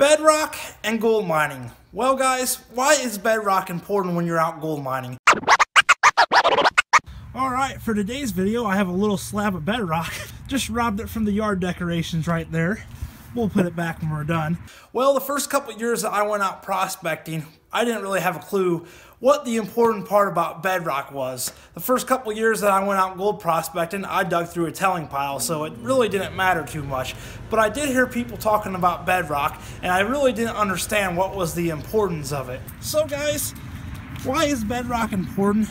Bedrock and gold mining. Well guys, why is bedrock important when you're out gold mining? Alright, for today's video I have a little slab of bedrock. Just robbed it from the yard decorations right there. We'll put it back when we're done. Well, the first couple years that I went out prospecting, I didn't really have a clue what the important part about bedrock was. The first couple years that I went out gold prospecting, I dug through a tailing pile, so it really didn't matter too much. But I did hear people talking about bedrock, and I really didn't understand what was the importance of it. So guys, why is bedrock important?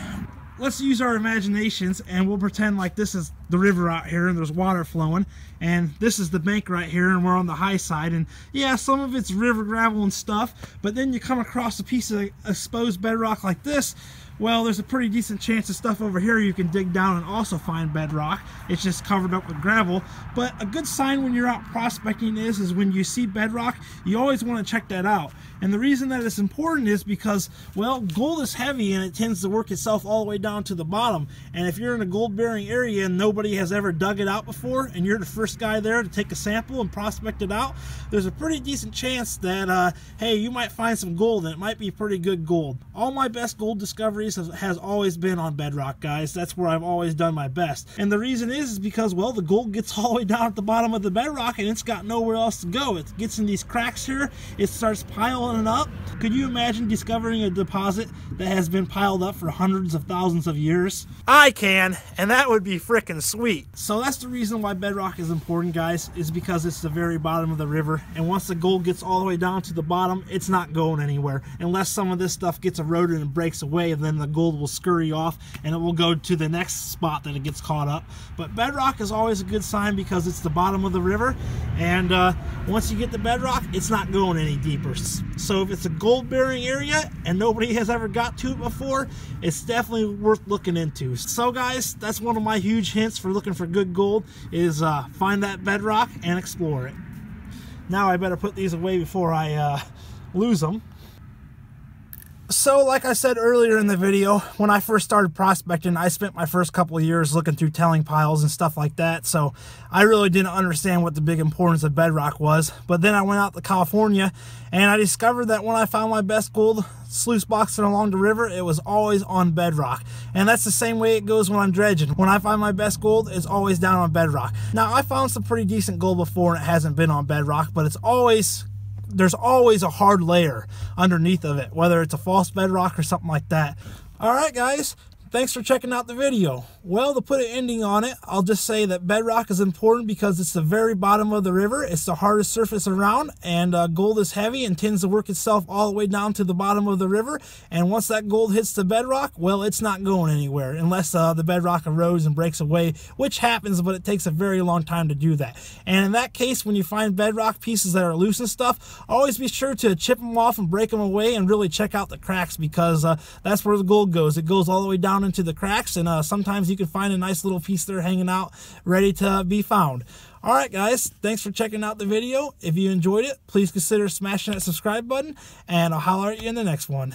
let's use our imaginations and we'll pretend like this is the river out here and there's water flowing and this is the bank right here and we're on the high side and yeah some of it's river gravel and stuff but then you come across a piece of exposed bedrock like this well, there's a pretty decent chance of stuff over here you can dig down and also find bedrock. It's just covered up with gravel. But a good sign when you're out prospecting is, is when you see bedrock, you always want to check that out. And the reason that it's important is because, well, gold is heavy and it tends to work itself all the way down to the bottom. And if you're in a gold bearing area and nobody has ever dug it out before and you're the first guy there to take a sample and prospect it out, there's a pretty decent chance that, uh, hey, you might find some gold and it might be pretty good gold. All my best gold discoveries has always been on bedrock, guys. That's where I've always done my best. And the reason is, is because, well, the gold gets all the way down at the bottom of the bedrock and it's got nowhere else to go. It gets in these cracks here, it starts piling up. Could you imagine discovering a deposit that has been piled up for hundreds of thousands of years? I can, and that would be freaking sweet. So that's the reason why bedrock is important, guys, is because it's the very bottom of the river. And once the gold gets all the way down to the bottom, it's not going anywhere. Unless some of this stuff gets eroded and breaks away, and then the gold will scurry off and it will go to the next spot that it gets caught up. But bedrock is always a good sign because it's the bottom of the river and uh, once you get the bedrock, it's not going any deeper. So if it's a gold bearing area and nobody has ever got to it before, it's definitely worth looking into. So guys, that's one of my huge hints for looking for good gold is uh, find that bedrock and explore it. Now I better put these away before I uh, lose them. So, like I said earlier in the video, when I first started prospecting, I spent my first couple years looking through tailing piles and stuff like that. So, I really didn't understand what the big importance of bedrock was. But then I went out to California and I discovered that when I found my best gold sluice boxing along the river, it was always on bedrock. And that's the same way it goes when I'm dredging. When I find my best gold, it's always down on bedrock. Now, I found some pretty decent gold before and it hasn't been on bedrock, but it's always there's always a hard layer underneath of it, whether it's a false bedrock or something like that. All right, guys, Thanks for checking out the video. Well, to put an ending on it, I'll just say that bedrock is important because it's the very bottom of the river. It's the hardest surface around, and uh, gold is heavy and tends to work itself all the way down to the bottom of the river. And once that gold hits the bedrock, well, it's not going anywhere unless uh, the bedrock erodes and breaks away, which happens, but it takes a very long time to do that. And in that case, when you find bedrock pieces that are loose and stuff, always be sure to chip them off and break them away and really check out the cracks because uh, that's where the gold goes. It goes all the way down into the cracks and uh, sometimes you can find a nice little piece there hanging out ready to be found. All right, guys, thanks for checking out the video. If you enjoyed it, please consider smashing that subscribe button and I'll holler at you in the next one.